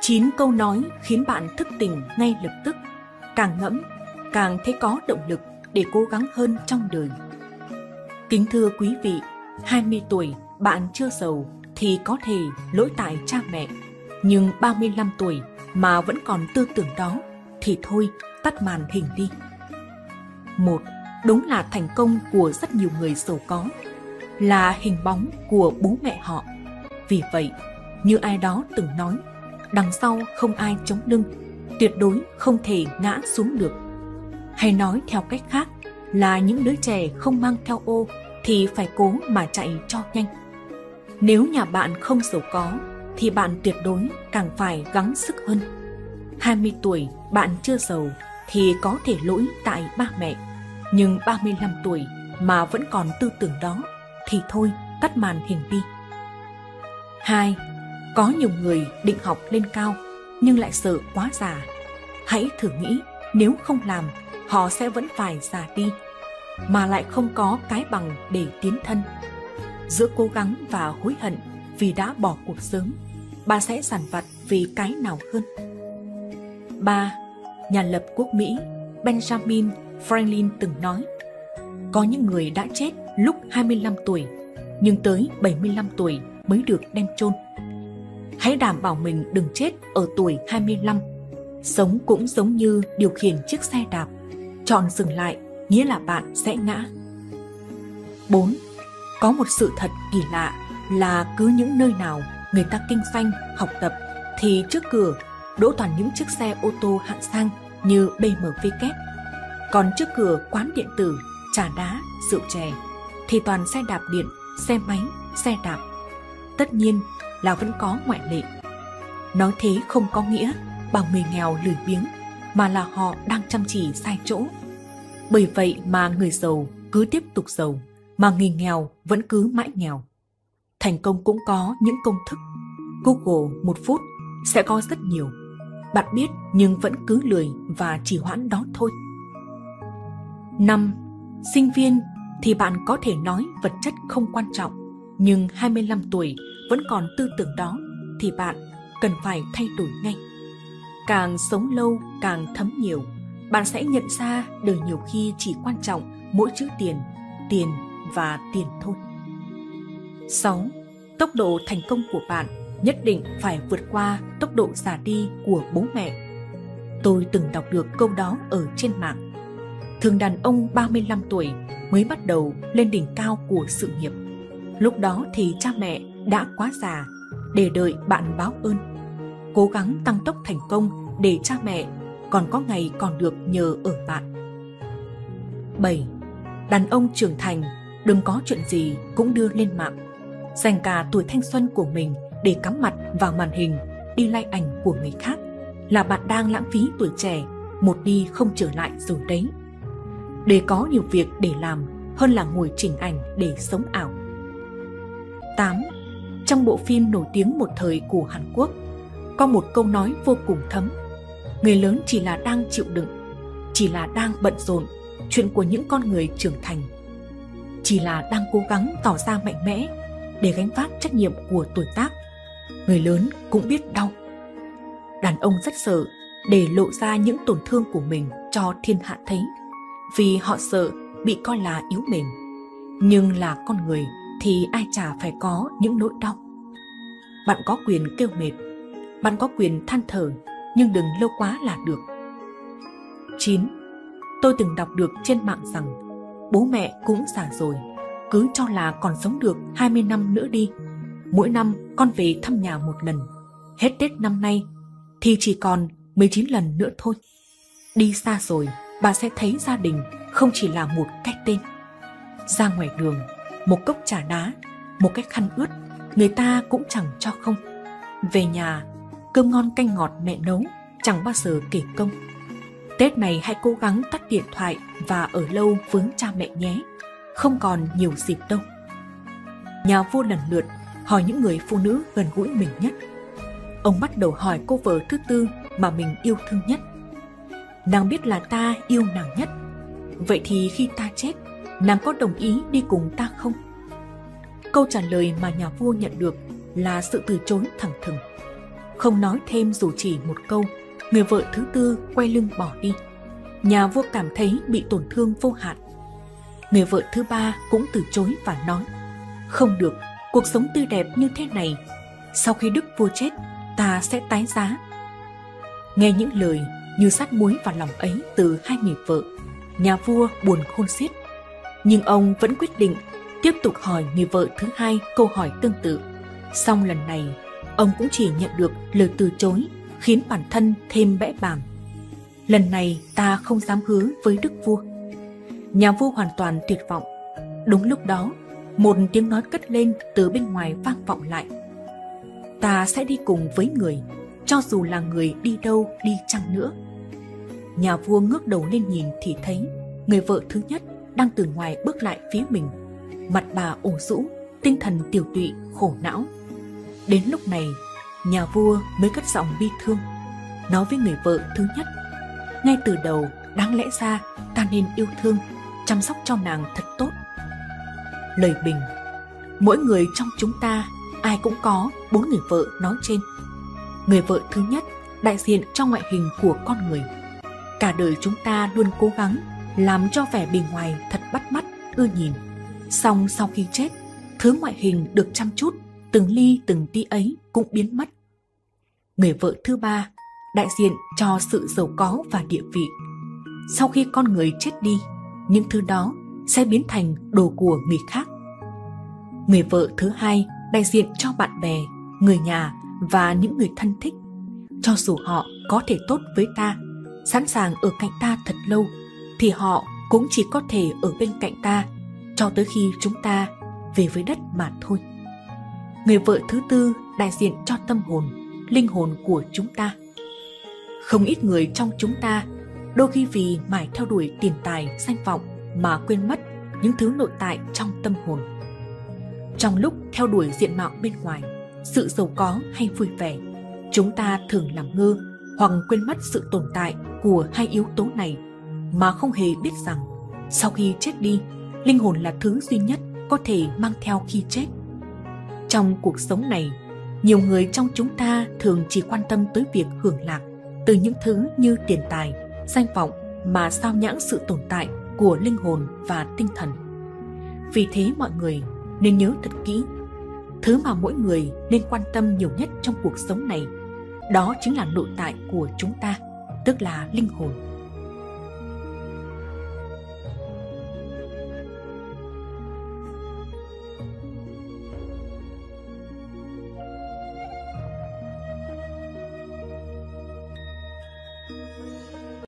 Chín câu nói khiến bạn thức tỉnh ngay lập tức, càng ngẫm, càng thấy có động lực để cố gắng hơn trong đời. Kính thưa quý vị, 20 tuổi bạn chưa giàu thì có thể lỗi tại cha mẹ, nhưng 35 tuổi mà vẫn còn tư tưởng đó thì thôi tắt màn hình đi. Một, đúng là thành công của rất nhiều người giàu có, là hình bóng của bố mẹ họ. Vì vậy, như ai đó từng nói, đằng sau không ai chống lưng, tuyệt đối không thể ngã xuống được. Hay nói theo cách khác là những đứa trẻ không mang theo ô thì phải cố mà chạy cho nhanh. Nếu nhà bạn không giàu có thì bạn tuyệt đối càng phải gắng sức hơn. 20 tuổi bạn chưa giàu thì có thể lỗi tại ba mẹ, nhưng 35 tuổi mà vẫn còn tư tưởng đó thì thôi tắt màn hình đi. 2. Có nhiều người định học lên cao nhưng lại sợ quá già. Hãy thử nghĩ nếu không làm họ sẽ vẫn phải già đi mà lại không có cái bằng để tiến thân. Giữa cố gắng và hối hận vì đã bỏ cuộc sớm, bà sẽ sản vặt vì cái nào hơn. 3. Nhà lập quốc Mỹ Benjamin Franklin từng nói Có những người đã chết lúc 25 tuổi, nhưng tới 75 tuổi mới được đem chôn. Hãy đảm bảo mình đừng chết ở tuổi 25. Sống cũng giống như điều khiển chiếc xe đạp. Chọn dừng lại nghĩa là bạn sẽ ngã. 4. Có một sự thật kỳ lạ là cứ những nơi nào người ta kinh doanh, học tập thì trước cửa đỗ toàn những chiếc xe ô tô hạng sang như BMW kép. Còn trước cửa quán điện tử, trà đá, rượu chè thì toàn xe đạp điện, xe máy, xe đạp. Tất nhiên là vẫn có ngoại lệ. Nói thế không có nghĩa bảo người nghèo lười biếng mà là họ đang chăm chỉ sai chỗ bởi vậy mà người giàu cứ tiếp tục giàu, mà người nghèo vẫn cứ mãi nghèo. Thành công cũng có những công thức. Google một phút sẽ có rất nhiều. Bạn biết nhưng vẫn cứ lười và chỉ hoãn đó thôi. 5. Sinh viên thì bạn có thể nói vật chất không quan trọng, nhưng 25 tuổi vẫn còn tư tưởng đó thì bạn cần phải thay đổi ngay. Càng sống lâu càng thấm nhiều bạn sẽ nhận ra đời nhiều khi chỉ quan trọng mỗi chữ tiền, tiền và tiền thôi. 6. Tốc độ thành công của bạn nhất định phải vượt qua tốc độ già đi của bố mẹ. Tôi từng đọc được câu đó ở trên mạng. Thường đàn ông 35 tuổi mới bắt đầu lên đỉnh cao của sự nghiệp. Lúc đó thì cha mẹ đã quá già, để đợi bạn báo ơn. Cố gắng tăng tốc thành công để cha mẹ còn có ngày còn được nhờ ở bạn. 7. Đàn ông trưởng thành, đừng có chuyện gì cũng đưa lên mạng. Dành cả tuổi thanh xuân của mình để cắm mặt vào màn hình, đi like ảnh của người khác là bạn đang lãng phí tuổi trẻ, một đi không trở lại rồi đấy. Để có nhiều việc để làm hơn là ngồi chỉnh ảnh để sống ảo. 8. Trong bộ phim nổi tiếng một thời của Hàn Quốc, có một câu nói vô cùng thấm. Người lớn chỉ là đang chịu đựng chỉ là đang bận rộn chuyện của những con người trưởng thành. Chỉ là đang cố gắng tỏ ra mạnh mẽ để gánh vác trách nhiệm của tuổi tác. Người lớn cũng biết đau. Đàn ông rất sợ để lộ ra những tổn thương của mình cho thiên hạ thấy vì họ sợ bị coi là yếu mềm nhưng là con người thì ai chả phải có những nỗi đau bạn có quyền kêu mệt bạn có quyền than thở nhưng đừng lâu quá là được. 9. Tôi từng đọc được trên mạng rằng bố mẹ cũng già rồi, cứ cho là còn sống được 20 năm nữa đi. Mỗi năm con về thăm nhà một lần, hết Tết năm nay thì chỉ còn 19 lần nữa thôi. Đi xa rồi, bà sẽ thấy gia đình không chỉ là một cái tên. Ra ngoài đường, một cốc trà đá, một cái khăn ướt, người ta cũng chẳng cho không. Về nhà cơm ngon canh ngọt mẹ nấu chẳng bao giờ kể công. Tết này hãy cố gắng tắt điện thoại và ở lâu với cha mẹ nhé không còn nhiều dịp đâu. Nhà vua lần lượt hỏi những người phụ nữ gần gũi mình nhất. Ông bắt đầu hỏi cô vợ thứ tư mà mình yêu thương nhất. Nàng biết là ta yêu nàng nhất. Vậy thì khi ta chết nàng có đồng ý đi cùng ta không câu trả lời mà nhà vua nhận được là sự từ chối thẳng thừng Không nói thêm dù chỉ một câu, người vợ thứ tư quay lưng bỏ đi. Nhà vua cảm thấy bị tổn thương vô hạn. Người vợ thứ ba cũng từ chối và nói Không được, cuộc sống tươi đẹp như thế này Sau khi đức vua chết, ta sẽ tái giá Nghe những lời như sát muối vào lòng ấy từ hai người vợ Nhà vua buồn khôn xiết nhưng ông vẫn quyết định tiếp tục hỏi người vợ thứ hai câu hỏi tương tự song lần này, ông cũng chỉ nhận được lời từ chối khiến bản thân thêm bẽ bàng. Lần này ta không dám hứa với đức vua. Nhà vua hoàn toàn tuyệt vọng. Đúng lúc đó, một tiếng nói cất lên từ bên ngoài vang vọng lại. Ta sẽ đi cùng với người, cho dù là người đi đâu đi chăng nữa. Nhà vua ngước đầu lên nhìn thì thấy người vợ thứ nhất đang từ ngoài bước lại phía mình. Mặt bà ủ rũ, tinh thần tiểu tụy, khổ não. Đến lúc này, nhà vua mới cất giọng bi thương, nói với người vợ thứ nhất. Ngay từ đầu, đáng lẽ ra ta nên yêu thương, chăm sóc cho nàng thật tốt. Lời bình Mỗi người trong chúng ta, ai cũng có bốn người vợ nói trên. Người vợ thứ nhất đại diện cho ngoại hình của con người. Cả đời chúng ta luôn cố gắng làm cho vẻ bề ngoài thật bắt mắt, ưa nhìn. Xong sau khi chết, thứ ngoại hình được chăm chút, từng ly từng tí ấy cũng biến mất. Người vợ thứ ba đại diện cho sự giàu có và địa vị. Sau khi con người chết đi, những thứ đó sẽ biến thành đồ của người khác. Người vợ thứ hai đại diện cho bạn bè, người nhà và những người thân thích. Cho dù họ có thể tốt với ta, sẵn sàng ở cạnh ta thật lâu, thì họ cũng chỉ có thể ở bên cạnh ta cho tới khi chúng ta về với đất mà thôi. Người vợ thứ tư đại diện cho tâm hồn, linh hồn của chúng ta. Không ít người trong chúng ta đôi khi vì mải theo đuổi tiền tài, danh vọng mà quên mất những thứ nội tại trong tâm hồn. Trong lúc theo đuổi diện mạo bên ngoài, sự giàu có hay vui vẻ, chúng ta thường làm ngơ hoặc quên mất sự tồn tại của hai yếu tố này mà không hề biết rằng sau khi chết đi, linh hồn là thứ duy nhất có thể mang theo khi chết. Trong cuộc sống này, nhiều người trong chúng ta thường chỉ quan tâm tới việc hưởng lạc từ những thứ như tiền tài, danh vọng mà sao nhãng sự tồn tại của linh hồn và tinh thần. Vì thế mọi người nên nhớ thật kỹ, thứ mà mỗi người nên quan tâm nhiều nhất trong cuộc sống này, đó chính là nội tại của chúng ta, tức là linh hồn.